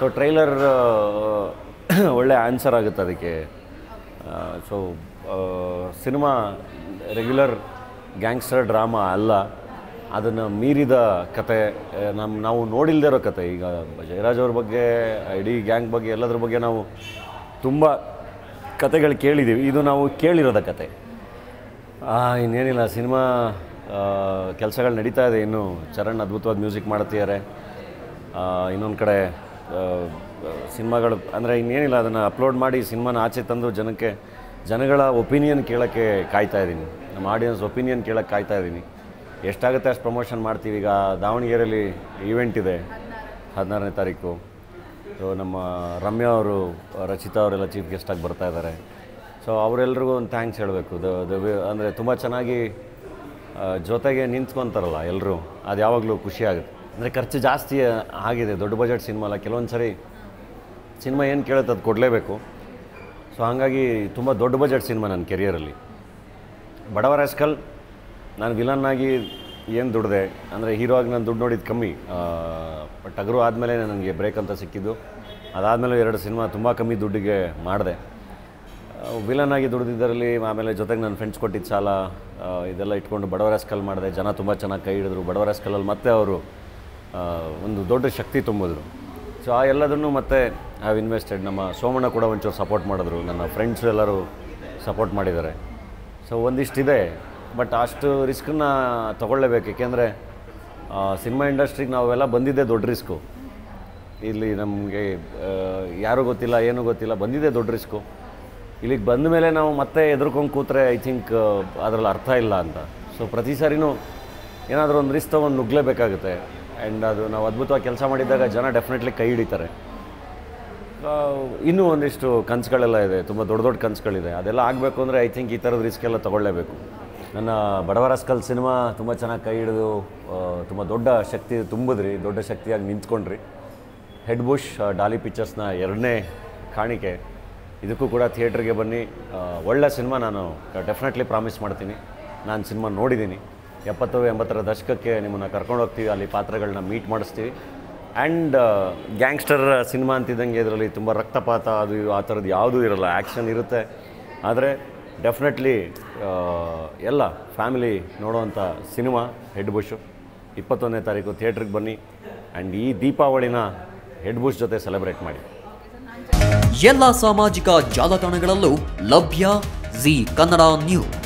So trailer ಒಳ್ಳೆ answer ಆಗುತ್ತೆ ಅದಕ್ಕೆ. So cinema regular gangster drama ಅಲ್ಲ. ಅದನ್ನು ಮೀರಿದ ಕತೆ ನಮ್ಮ ನಾವು ನೋಡಿಲ್ಲದೆ ಇರೋ ಕತೆ. ಈಗ ಜಯರಾಜ್ ಅವ್ರ ಬಗ್ಗೆ ಇಡೀ ಗ್ಯಾಂಗ್ ಬಗ್ಗೆ, ಎಲ್ಲದ್ರ ಬಗ್ಗೆ ನಾವು ತುಂಬ ಕತೆಗಳು ಕೇಳಿದ್ದೀವಿ ಇದು ನಾವು ಕೇಳಿರೋದ ಕತೆ. ಇನ್ನೇನಿಲ್ಲ ಸಿನಿಮಾ ಕೆಲಸಗಳು ನಡೀತಾ ಇದೆ. ಇನ್ನು ಚರಣ್ ಅದ್ಭುತವಾದ ಮ್ಯೂಸಿಕ್ ಮಾಡ್ತಿದ್ದಾರೆ ಇನ್ನೊಂದು ಕಡೆ ಸಿನಿಮಾಗಳು, ಅಂದರೆ ಇನ್ನೇನಿಲ್ಲ, ಅದನ್ನು ಅಪ್ಲೋಡ್ ಮಾಡಿ ಸಿನಿಮಾನ ಆಚೆ ತಂದು ಜನಕ್ಕೆ, ಜನಗಳ ಒಪಿನಿಯನ್ ಕೇಳೋಕ್ಕೆ ಕಾಯ್ತಾ ಇದ್ದೀನಿ. ನಮ್ಮ ಆಡಿಯನ್ಸ್ ಒಪಿನಿಯನ್ ಕೇಳೋಕ್ಕೆ ಕಾಯ್ತಾ ಇದ್ದೀನಿ. ಎಷ್ಟಾಗುತ್ತೆ ಅಷ್ಟು ಪ್ರಮೋಷನ್ ಮಾಡ್ತೀವಿ. ಈಗ ದಾವಣಗೆರೆಯಲ್ಲಿ ಈವೆಂಟ್ ಇದೆ, ಹದಿನಾರನೇ ತಾರೀಕು. ಸೊ ನಮ್ಮ ರಮ್ಯಾ ಅವರು, ರಚಿತಾ ಅವರೆಲ್ಲ ಚೀಫ್ ಗೆಸ್ಟಾಗಿ ಬರ್ತಾ ಇದ್ದಾರೆ. ಸೊ ಅವರೆಲ್ರಿಗೂ ಒಂದು ಥ್ಯಾಂಕ್ಸ್ ಹೇಳಬೇಕು. ದ ಅಂದರೆ ತುಂಬ ಚೆನ್ನಾಗಿ ಜೊತೆಗೆ ನಿಂತ್ಕೊತಾರಲ್ಲ ಎಲ್ಲರೂ ಅದು ಯಾವಾಗಲೂ ಖುಷಿ ಆಗುತ್ತೆ. ಅಂದರೆ ಖರ್ಚು ಜಾಸ್ತಿ ಆಗಿದೆ, ದೊಡ್ಡ ಬಜೆಟ್ ಸಿನಿಮಾ ಅಲ್ಲ. ಕೆಲವೊಂದು ಸರಿ ಸಿನಿಮಾ ಏನು ಕೇಳುತ್ತೆ ಅದು ಕೊಡಲೇಬೇಕು. ಸೊ ಹಾಗಾಗಿ ತುಂಬ ದೊಡ್ಡ ಬಜೆಟ್ ಸಿನಿಮಾ ನನ್ನ ಕೆರಿಯರಲ್ಲಿ ಬಡವರ ಎಸ್ಕಲ್ ನಾನು ವಿಲನ್ ಆಗಿ ಏನು ದುಡ್ದೆ, ಅಂದರೆ ಹೀರೋ ಆಗಿ ನಾನು ದುಡ್ಡು ನೋಡಿದ್ದು ಕಮ್ಮಿ. ಬಟ್ ಟಗರು ಆದಮೇಲೆ ನನಗೆ ಬ್ರೇಕ್ ಅಂತ ಸಿಕ್ಕಿದ್ದು. ಅದಾದಮೇಲೆ ಎರಡು ಸಿನಿಮಾ ತುಂಬ ಕಮ್ಮಿ ದುಡ್ಡಿಗೆ ಮಾಡಿದೆ. ವಿಲನ್ ಆಗಿ ದುಡ್ದಿದ್ದರಲ್ಲಿ ಆಮೇಲೆ ಜೊತೆಗೆ ನನ್ನ ಫ್ರೆಂಡ್ಸ್ ಕೊಟ್ಟಿದ್ದ ಸಾಲ ಇದೆಲ್ಲ ಇಟ್ಕೊಂಡು ಬಡವರ ಎಸ್ಕಲ್ ಮಾಡಿದೆ. ಜನ ತುಂಬ ಚೆನ್ನಾಗಿ ಕೈ ಹಿಡಿದ್ರು. ಬಡವರ ಎಸ್ಕಲಲ್ಲಿ ಮತ್ತೆ ಅವರು ಒಂದು ದೊಡ್ಡ ಶಕ್ತಿ ತುಂಬಿದ್ರು. ಸೊ ಆ ಎಲ್ಲದನ್ನು ಮತ್ತೆ ಹ್ಯಾವ್ ಇನ್ವೆಸ್ಟೆಡ್ ನಮ್ಮ ಸೋಮಣ್ಣ ಕೂಡ ಒಂಚೂರು ಸಪೋರ್ಟ್ ಮಾಡಿದ್ರು. ನನ್ನ ಫ್ರೆಂಡ್ಸು ಎಲ್ಲರೂ ಸಪೋರ್ಟ್ ಮಾಡಿದ್ದಾರೆ. ಸೊ ಒಂದಿಷ್ಟಿದೆ ಬಟ್ ಅಷ್ಟು ರಿಸ್ಕನ್ನ ತೊಗೊಳ್ಳೇಬೇಕು. ಏಕೆಂದರೆ ಸಿನಿಮಾ ಇಂಡಸ್ಟ್ರಿಗೆ ನಾವೆಲ್ಲ ಬಂದಿದ್ದೆ ದೊಡ್ಡ ರಿಸ್ಕು ಇಲ್ಲಿ ನಮಗೆ ಯಾರೂ ಗೊತ್ತಿಲ್ಲ, ಏನೂ ಗೊತ್ತಿಲ್ಲ, ಬಂದಿದ್ದೆ ದೊಡ್ಡ ರಿಸ್ಕು ಇಲ್ಲಿಗೆ ಬಂದ ಮೇಲೆ ನಾವು ಮತ್ತೆ ಎದುರ್ಕೊಂಡು ಕೂತ್ರೆ ಐ ಥಿಂಕ್ ಅದರಲ್ಲಿ ಅರ್ಥ ಇಲ್ಲ ಅಂತ. ಸೊ ಪ್ರತಿ ಸಾರಿನೂ ಏನಾದರೂ ಒಂದು ರಿಸ್ಕ್ ತೊಗೊಂಡು ನುಗ್ಲೇಬೇಕಾಗುತ್ತೆ. ಆ್ಯಂಡ್ ಅದು ನಾವು ಅದ್ಭುತವಾಗಿ ಕೆಲಸ ಮಾಡಿದಾಗ ಜನ ಡೆಫಿನೆಟ್ಲಿ ಕೈ ಹಿಡಿತಾರೆ. ಇನ್ನೂ ಒಂದಿಷ್ಟು ಕನಸುಗಳೆಲ್ಲ ಇದೆ, ತುಂಬ ದೊಡ್ಡ ದೊಡ್ಡ ಕನಸುಗಳಿದೆ. ಅದೆಲ್ಲ ಆಗಬೇಕು ಅಂದರೆ ಐ ಥಿಂಕ್ ಈ ಥರದ ರಿಸ್ಕ್ ಎಲ್ಲ ತೊಗೊಳ್ಳೇಬೇಕು. ನನ್ನ ಬಡವರಸ್ಕಲ್ ಸಿನಿಮಾ ತುಂಬ ಚೆನ್ನಾಗಿ ಕೈ ಹಿಡಿದು ತುಂಬ ದೊಡ್ಡ ಶಕ್ತಿ ತುಂಬಿದ್ರಿ, ದೊಡ್ಡ ಶಕ್ತಿಯಾಗಿ ನಿಂತ್ಕೊಂಡ್ರಿ. ಹೆಡ್ ಬುಷ್ ಡಾಲಿ ಪಿಕ್ಚರ್ಸ್ನ ಎರಡನೇ ಕಾಣಿಕೆ. ಇದಕ್ಕೂ ಕೂಡ ಥಿಯೇಟ್ರಿಗೆ ಬನ್ನಿ. ಒಳ್ಳೆ ಸಿನಿಮಾ ನಾನು ಡೆಫಿನೆಟ್ಲಿ ಪ್ರಾಮಿಸ್ ಮಾಡ್ತೀನಿ. ನಾನು ಸಿನಿಮಾ ನೋಡಿದ್ದೀನಿ. ಎಪ್ಪತ್ತು ಎಂಬತ್ತರ ದಶಕಕ್ಕೆ ನಿಮ್ಮನ್ನು ಕರ್ಕೊಂಡು ಹೋಗ್ತೀವಿ, ಅಲ್ಲಿ ಪಾತ್ರಗಳನ್ನ ಮೀಟ್ ಮಾಡಿಸ್ತೀವಿ. ಆ್ಯಂಡ್ ಗ್ಯಾಂಗ್ಸ್ಟರ್ ಸಿನಿಮಾ ಅಂತಿದ್ದಂಗೆ ಇದರಲ್ಲಿ ತುಂಬ ರಕ್ತಪಾತ, ಅದು ಆ ಥರದ್ದು ಯಾವುದೂ ಇರಲ್ಲ ಆ್ಯಕ್ಷನ್ ಇರುತ್ತೆ. ಆದರೆ ಡೆಫಿನೆಟ್ಲಿ ಎಲ್ಲ ಫ್ಯಾಮಿಲಿ ನೋಡುವಂಥ ಸಿನಿಮಾ ಹೆಡ್ ಬುಷು ಇಪ್ಪತ್ತೊಂದನೇ ತಾರೀಕು ಥಿಯೇಟ್ರಿಗೆ ಬನ್ನಿ ಆ್ಯಂಡ್ ಈ ದೀಪಾವಳಿನ ಹೆಡ್ ಬುಷ್ ಜೊತೆ ಸೆಲೆಬ್ರೇಟ್ ಮಾಡಿ. ಎಲ್ಲ ಸಾಮಾಜಿಕ ಜಾಲತಾಣಗಳಲ್ಲೂ ಲಭ್ಯ, ಜಿ ಕನ್ನಡ ನ್ಯೂಸ್.